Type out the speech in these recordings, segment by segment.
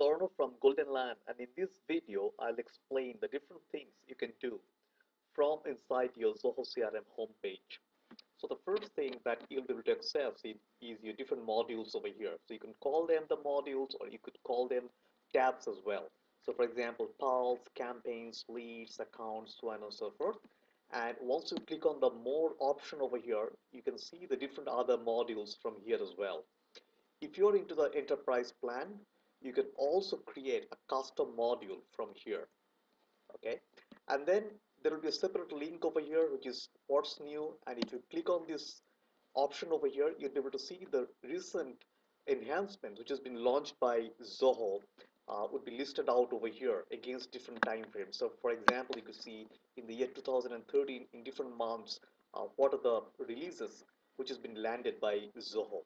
Lorno from Golden Lion and in this video I'll explain the different things you can do from inside your Zoho CRM homepage. So the first thing that you'll be able to access is, is your different modules over here. So you can call them the modules or you could call them tabs as well. So for example, pulse, campaigns, leads, accounts, so on and so forth. And once you click on the more option over here, you can see the different other modules from here as well. If you're into the enterprise plan, you can also create a custom module from here okay? And then there will be a separate link over here which is what's new. And if you click on this option over here you'll be able to see the recent enhancement which has been launched by Zoho uh, would be listed out over here against different time frames. So for example you could see in the year 2013 in different months uh, what are the releases which has been landed by Zoho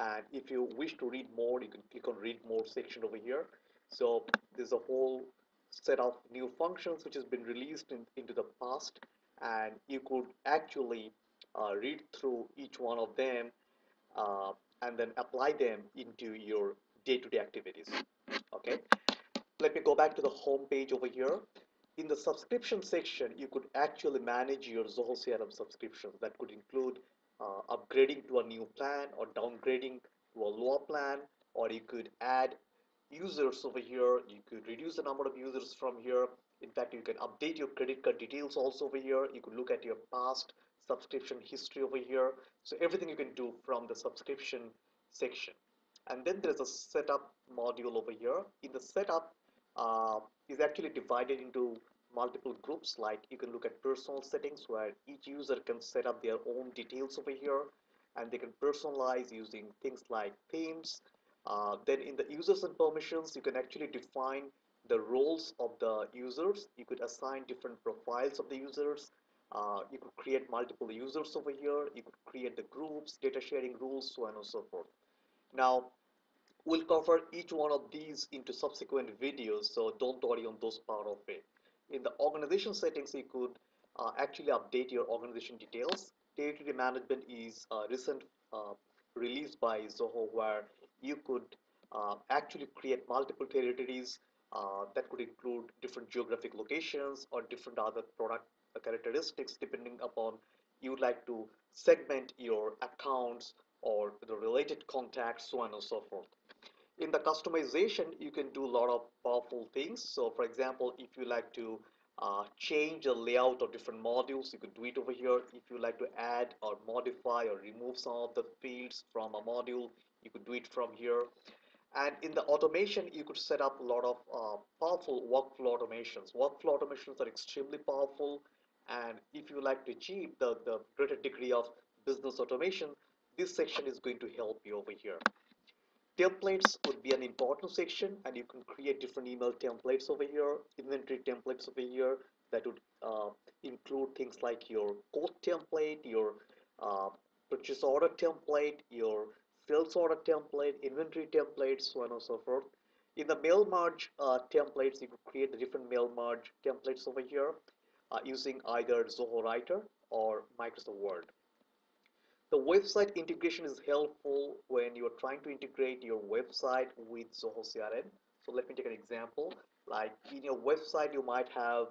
and if you wish to read more you can click on read more section over here. So there's a whole set of new functions which has been released in, into the past. And you could actually uh, read through each one of them uh, and then apply them into your day-to-day -day activities. Okay? Let me go back to the home page over here. In the subscription section you could actually manage your Zoho CRM subscriptions. That could include uh, upgrading to a new plan or downgrading to a lower plan or you could add users over here. You could reduce the number of users from here. In fact you can update your credit card details also over here. You could look at your past subscription history over here. So everything you can do from the subscription section. And then there's a setup module over here. In the setup uh, is actually divided into multiple groups like you can look at personal settings where each user can set up their own details over here and they can personalize using things like themes. Uh, then in the users and permissions you can actually define the roles of the users. You could assign different profiles of the users. Uh, you could create multiple users over here. You could create the groups data sharing rules so on and so forth. Now we'll cover each one of these into subsequent videos so don't worry on those part of it in the organization settings you could uh, actually update your organization details. Territory management is uh, recent uh, released by Zoho where you could uh, actually create multiple territories uh, that could include different geographic locations or different other product characteristics depending upon you would like to segment your accounts or the related contacts so on and so forth in the customization you can do a lot of powerful things. So for example if you like to uh, change the layout of different modules you could do it over here. If you like to add or modify or remove some of the fields from a module you could do it from here. And in the automation you could set up a lot of uh, powerful workflow automations. Workflow automations are extremely powerful. And if you like to achieve the the greater degree of business automation this section is going to help you over here templates would be an important section and you can create different email templates over here inventory templates over here that would uh, include things like your quote template your uh, purchase order template your sales order template inventory templates so on and so forth. In the mail merge uh, templates you could create the different mail merge templates over here uh, using either Zoho Writer or Microsoft Word the website integration is helpful when you're trying to integrate your website with Zoho CRM. So let me take an example. Like in your website, you might have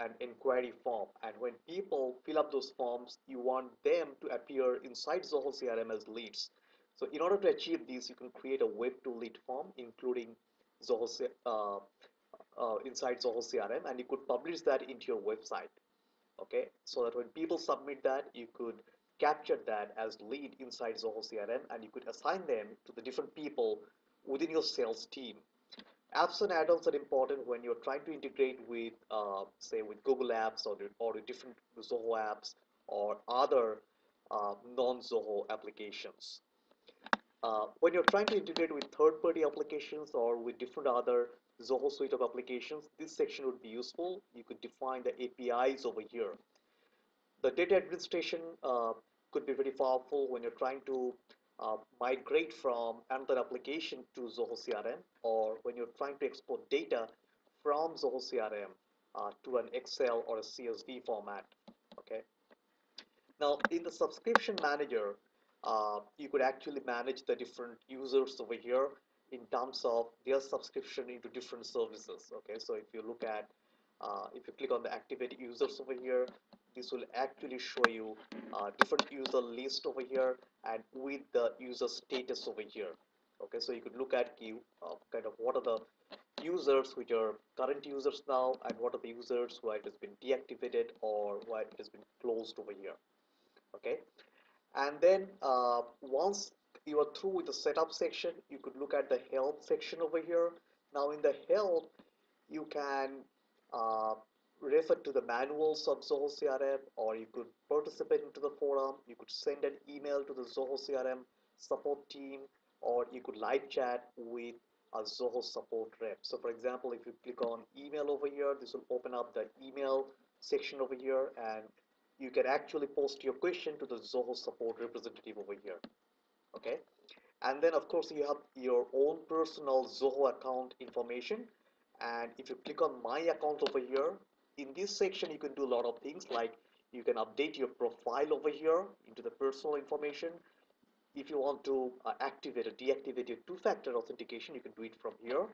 an inquiry form and when people fill up those forms, you want them to appear inside Zoho CRM as leads. So in order to achieve this, you can create a web to lead form including Zoho, uh, uh, inside Zoho CRM and you could publish that into your website. Okay, so that when people submit that, you could capture that as lead inside Zoho CRM and you could assign them to the different people within your sales team. Apps and add-ons are important when you're trying to integrate with, uh, say, with Google Apps or, or different Zoho apps or other uh, non-Zoho applications. Uh, when you're trying to integrate with third-party applications or with different other Zoho suite of applications, this section would be useful. You could define the APIs over here the data administration uh, could be very powerful when you're trying to uh, migrate from another application to Zoho CRM or when you're trying to export data from Zoho CRM uh, to an Excel or a CSV format. Okay. Now in the subscription manager, uh, you could actually manage the different users over here in terms of their subscription into different services okay so if you look at uh, if you click on the activate users over here this will actually show you uh, different user list over here and with the user status over here. Okay so you could look at you uh, kind of what are the users which are current users now and what are the users who it has been deactivated or why it has been closed over here. Okay and then uh, once you are through with the setup section you could look at the help section over here. Now in the help you can uh, refer to the manuals of Zoho CRM or you could participate into the forum. You could send an email to the Zoho CRM support team or you could live chat with a Zoho support rep. So for example if you click on email over here this will open up the email section over here and you can actually post your question to the Zoho support representative over here. Okay? And then of course you have your own personal Zoho account information. And if you click on my account over here in this section you can do a lot of things like you can update your profile over here into the personal information. If you want to uh, activate or deactivate your two-factor authentication you can do it from here.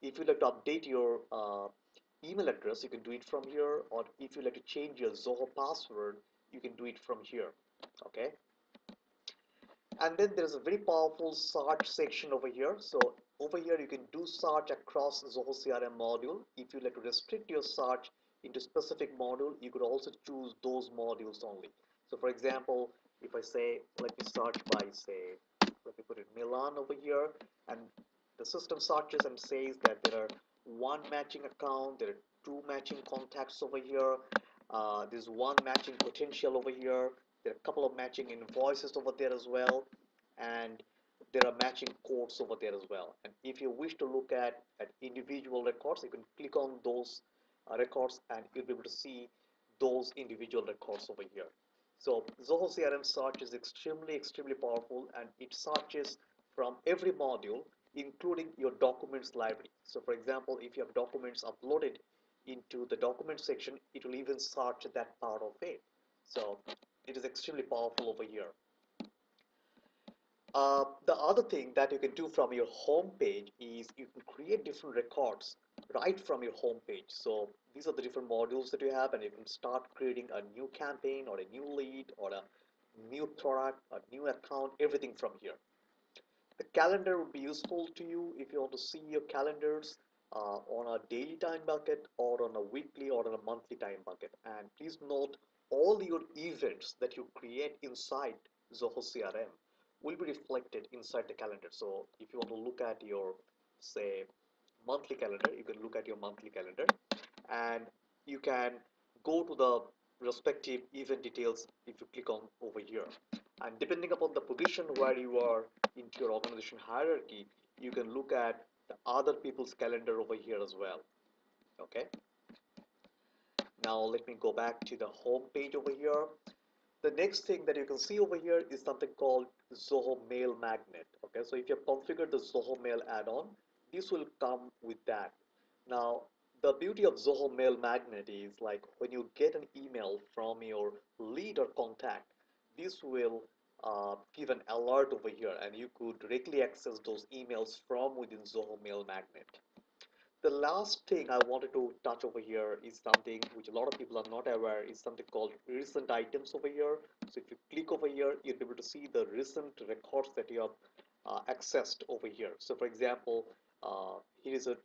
If you like to update your uh, email address you can do it from here or if you like to change your Zoho password you can do it from here okay? And then there's a very powerful search section over here. So over here you can do search across Zoho CRM module. If you like to restrict your search into specific module you could also choose those modules only. So for example if I say let me search by say let me put it Milan over here and the system searches and says that there are one matching account there are two matching contacts over here uh, there's one matching potential over here there are a couple of matching invoices over there as well and there are matching quotes over there as well. And if you wish to look at, at individual records you can click on those records and you'll be able to see those individual records over here. So Zoho CRM search is extremely extremely powerful and it searches from every module including your documents library. So for example if you have documents uploaded into the document section it will even search that part of it. So it is extremely powerful over here. Uh, the other thing that you can do from your home page is you can create different records right from your home page so these are the different modules that you have and you can start creating a new campaign or a new lead or a new product a new account everything from here. The calendar would be useful to you if you want to see your calendars uh, on a daily time bucket or on a weekly or on a monthly time bucket. And please note all your events that you create inside Zoho CRM will be reflected inside the calendar. So if you want to look at your say monthly calendar you can look at your monthly calendar and you can go to the respective event details if you click on over here. And depending upon the position where you are into your organization hierarchy you can look at the other people's calendar over here as well okay? Now let me go back to the home page over here. The next thing that you can see over here is something called Zoho Mail Magnet okay? So if you have configured the Zoho Mail add-on this will come with that now the beauty of Zoho Mail Magnet is like when you get an email from your lead or contact this will uh, give an alert over here and you could directly access those emails from within Zoho Mail Magnet the last thing I wanted to touch over here is something which a lot of people are not aware is something called recent items over here. So if you click over here, you'll be able to see the recent records that you have uh, accessed over here. So for example, uh, here is a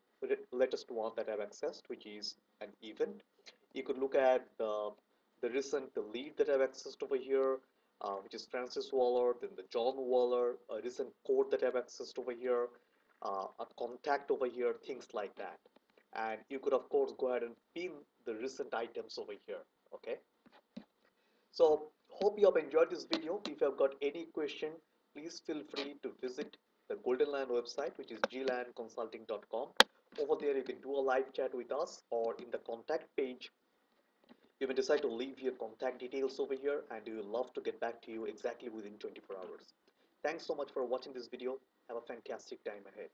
latest one that I've accessed, which is an event. You could look at the, the recent lead that I've accessed over here, uh, which is Francis Waller, then the John Waller, a recent quote that I've accessed over here, uh, a contact over here, things like that. And you could of course go ahead and pin the recent items over here, okay? So hope you have enjoyed this video. If you have got any question, please feel free to visit the Golden Lion website, which is glionconsulting.com. Over there, you can do a live chat with us or in the contact page, you may decide to leave your contact details over here and we will love to get back to you exactly within 24 hours. Thanks so much for watching this video. Have a fantastic time ahead.